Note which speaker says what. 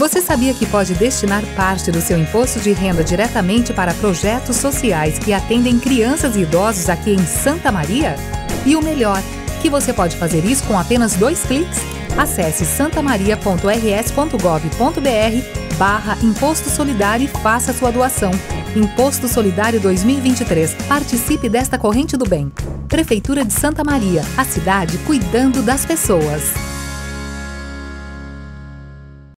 Speaker 1: Você sabia que pode destinar parte do seu imposto de renda diretamente para projetos sociais que atendem crianças e idosos aqui em Santa Maria? E o melhor, que você pode fazer isso com apenas dois cliques? Acesse santamaria.rs.gov.br barra Imposto Solidário e faça sua doação. Imposto Solidário 2023. Participe desta corrente do bem. Prefeitura de Santa Maria, a cidade cuidando das pessoas.